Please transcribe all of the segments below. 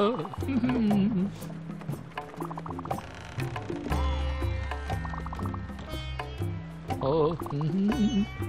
Oh. oh.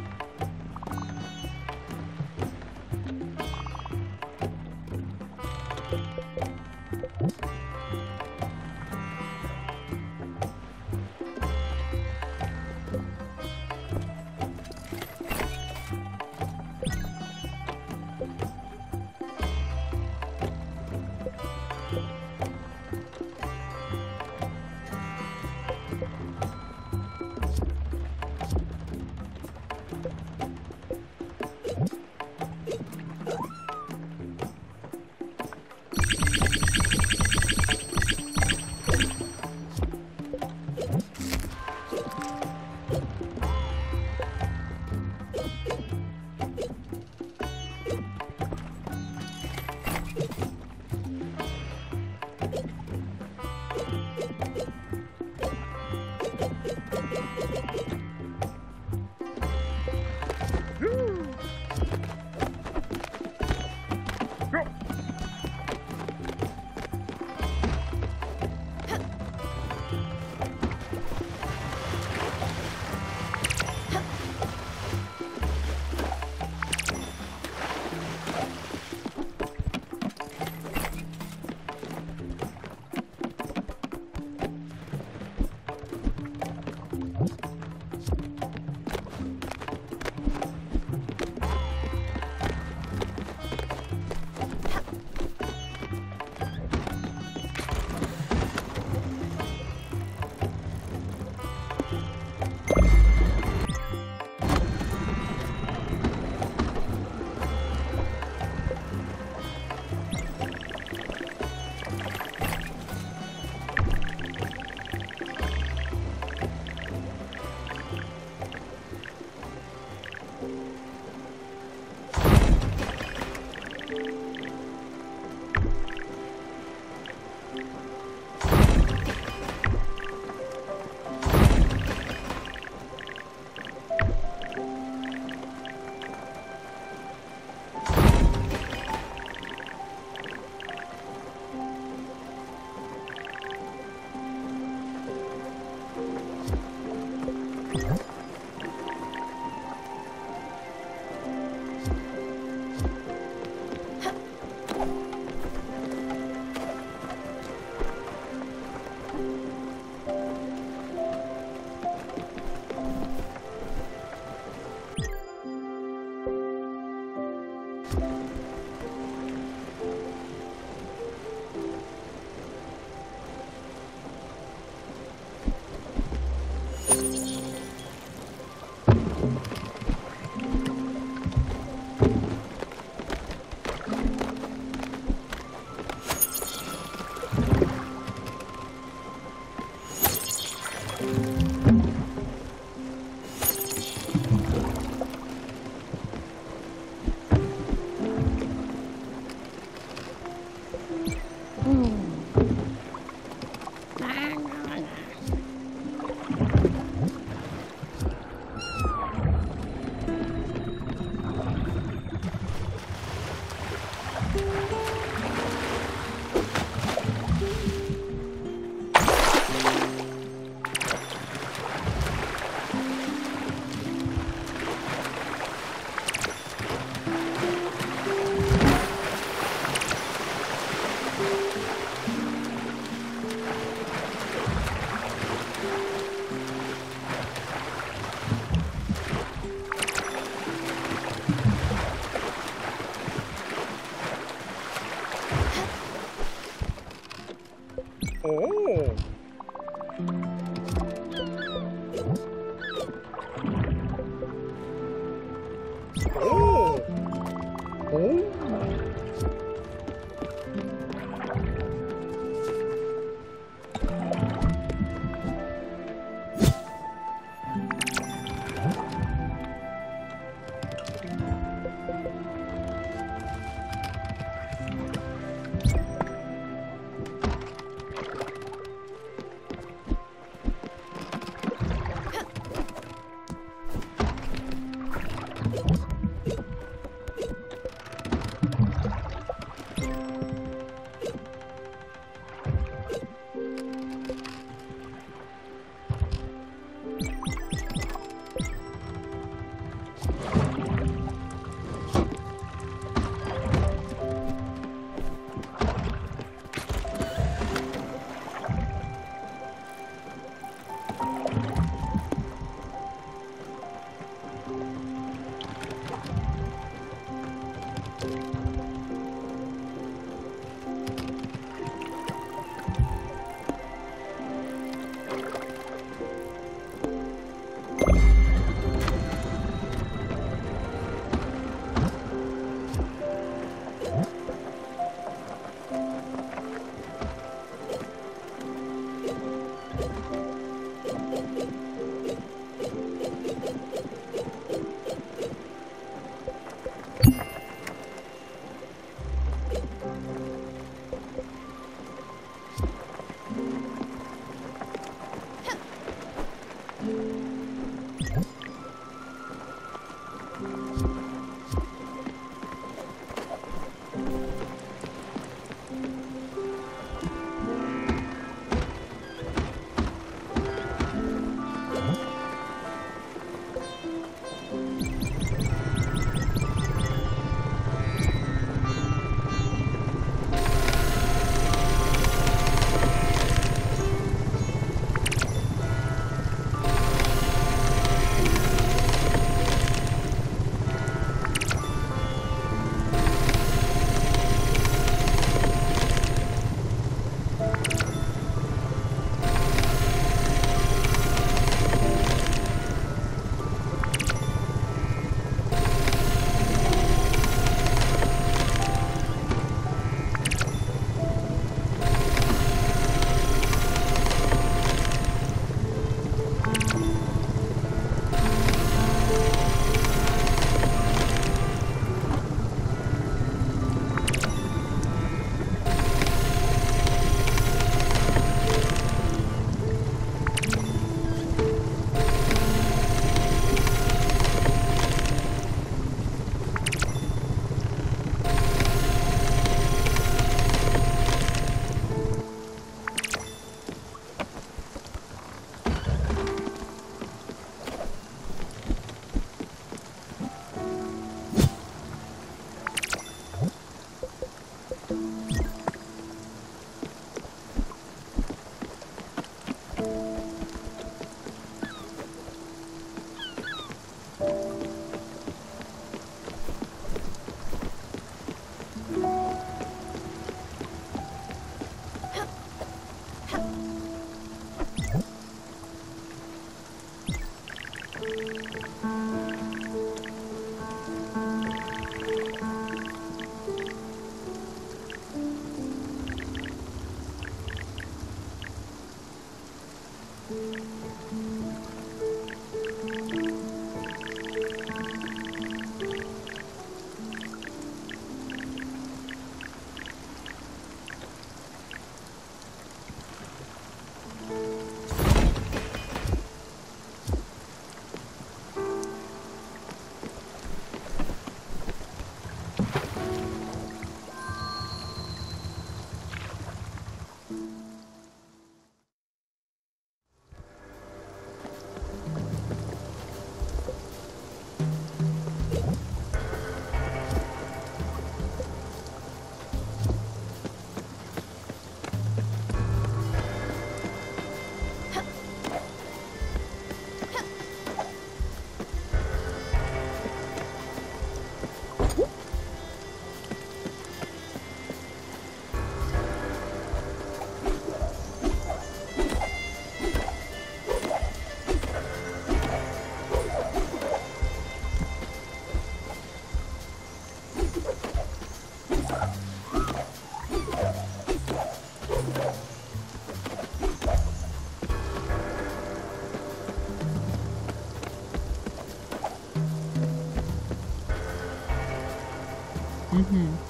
Mm-hmm.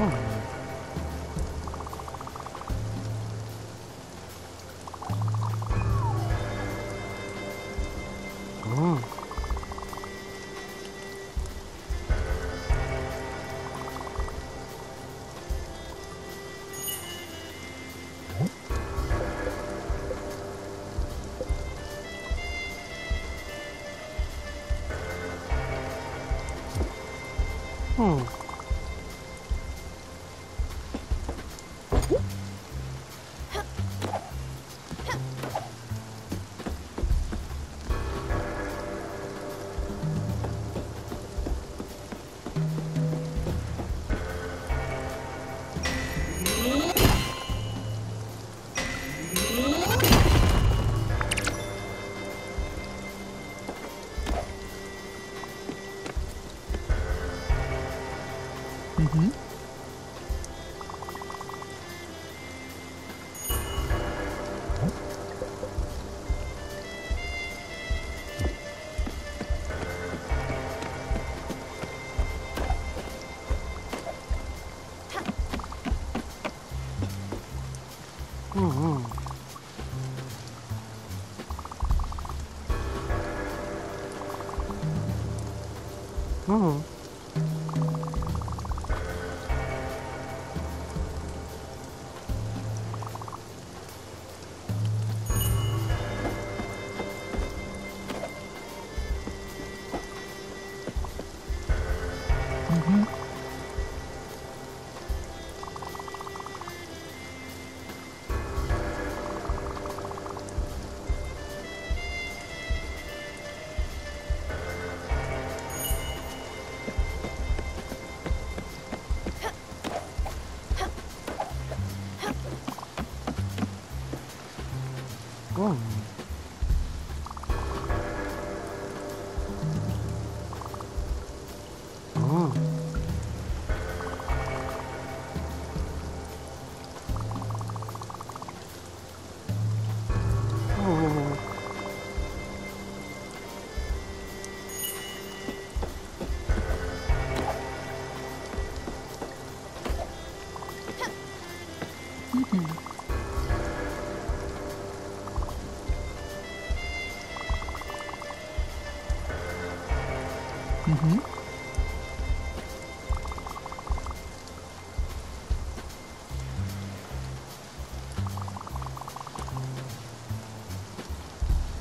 Hmm.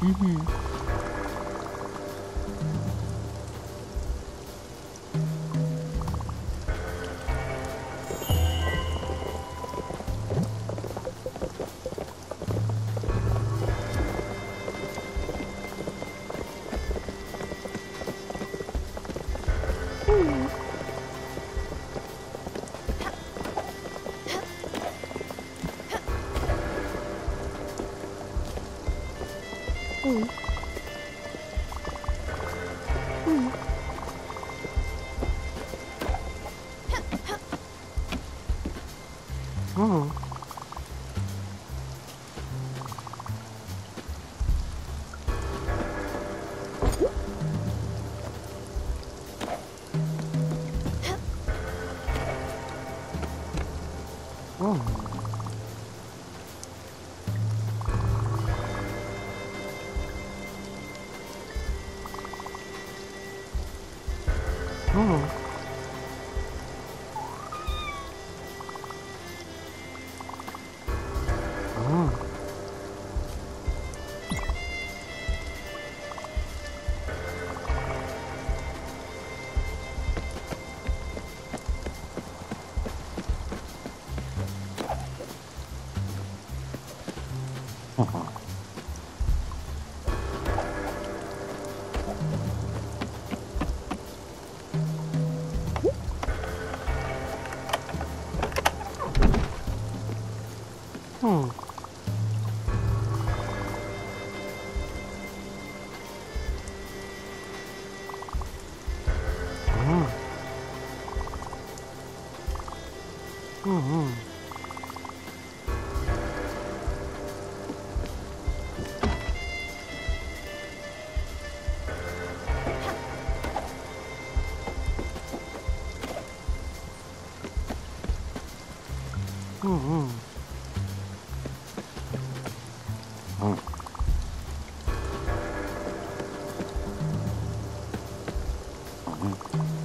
Mm-hmm. Oh. Oh. うんうん。うん。うん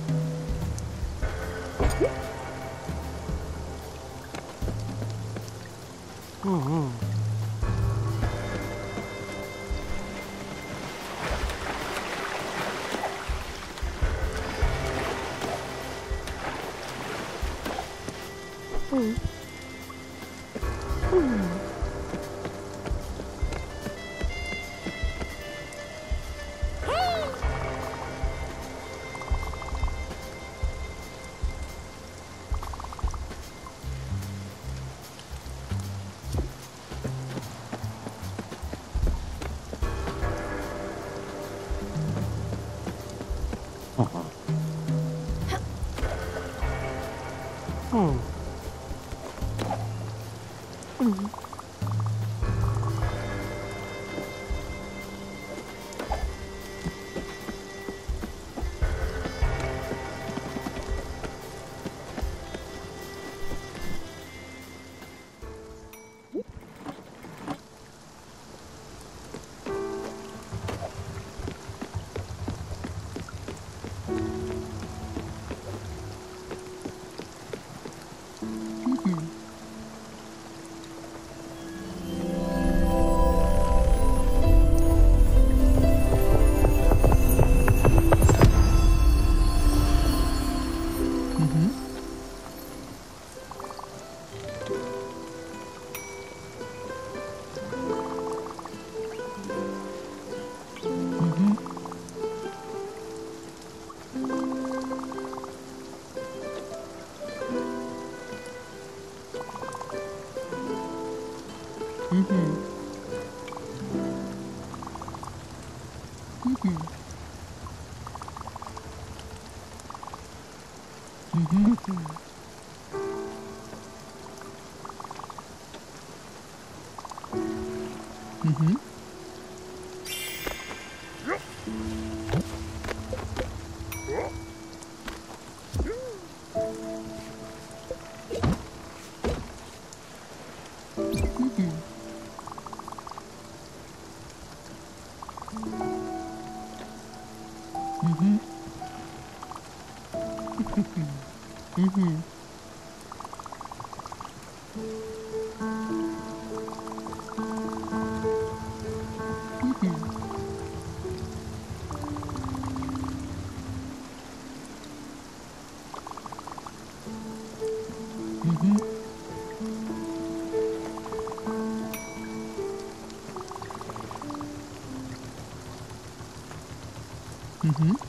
Mm-hmm. Mm-hmm.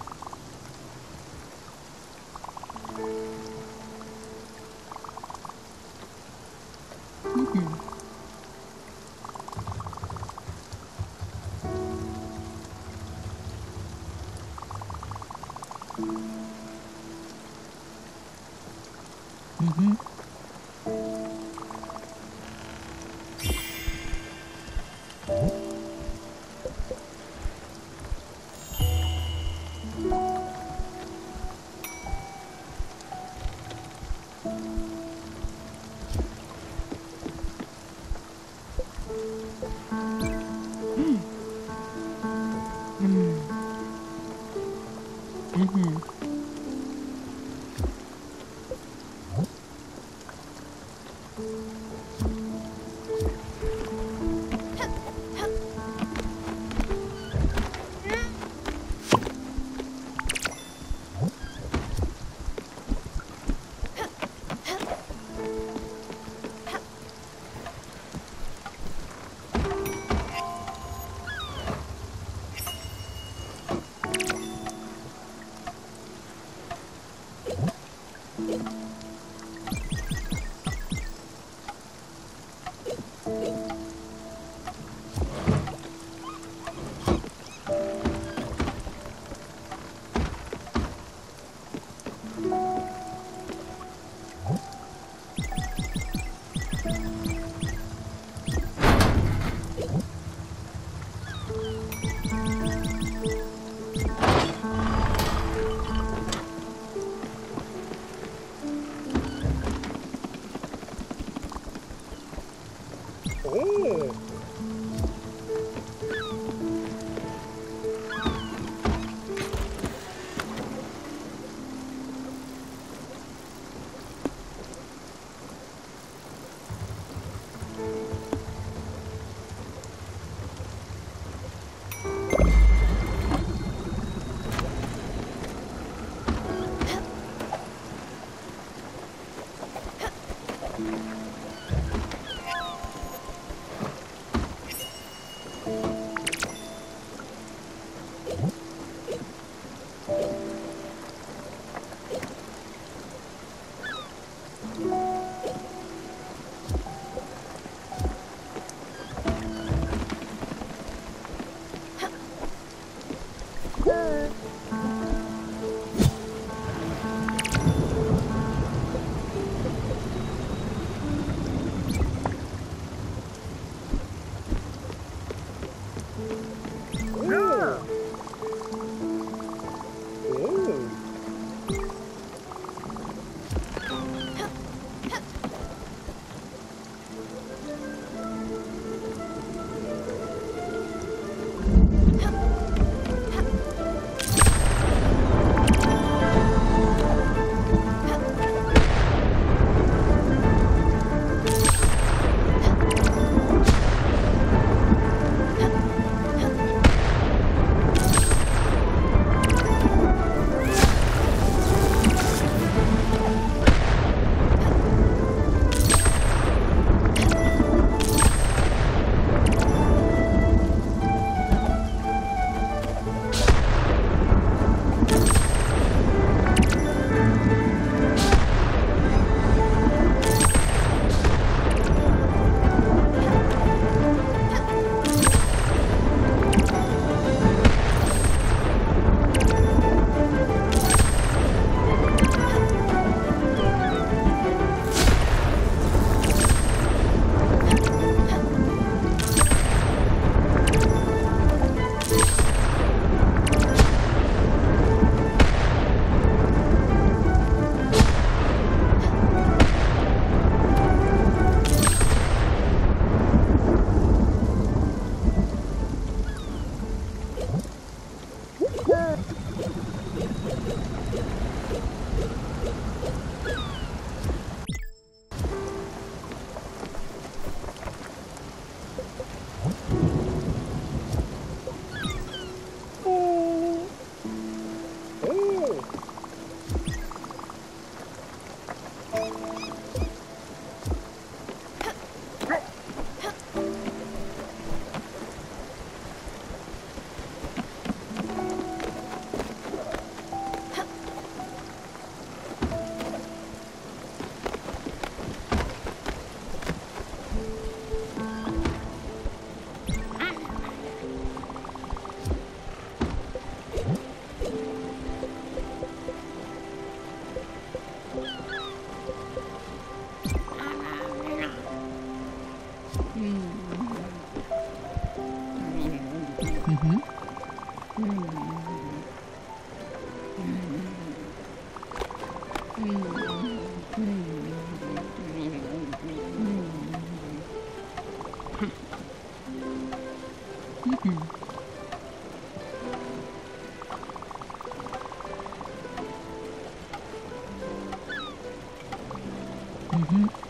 Mm-hmm.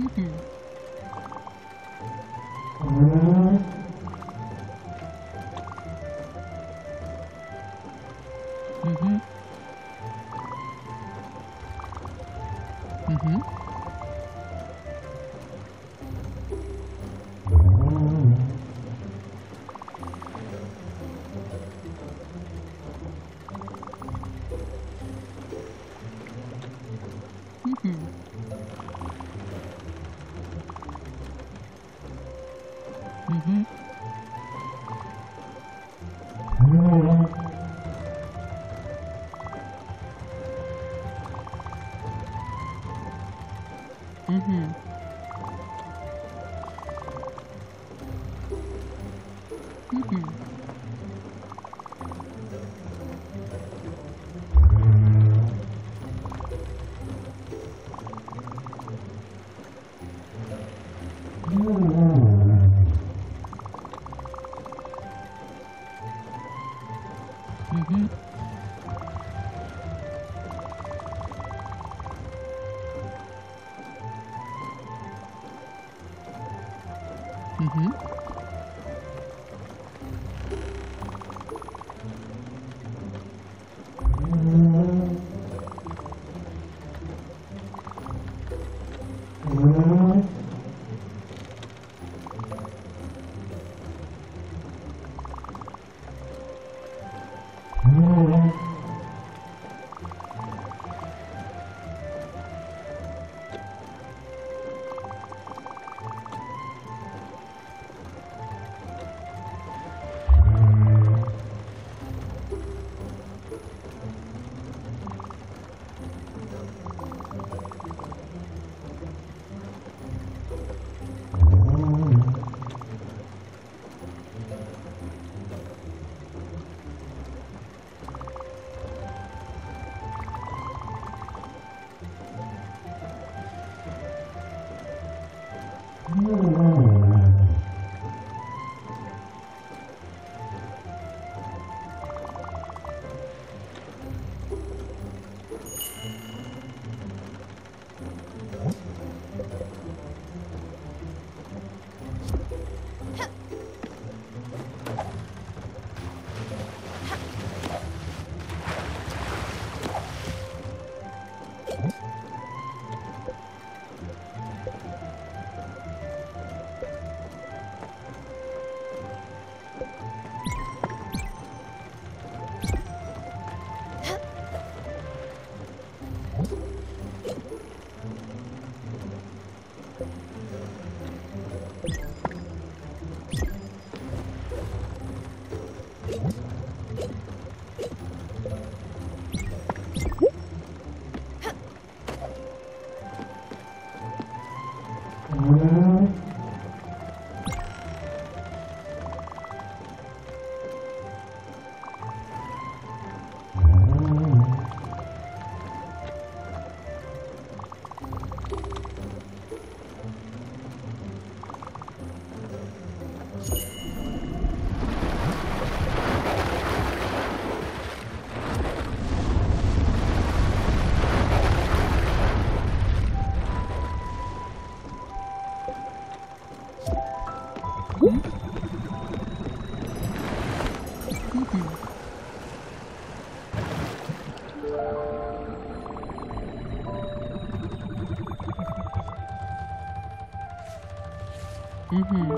Mm-hmm. Mm-hmm.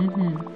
Mm-hmm.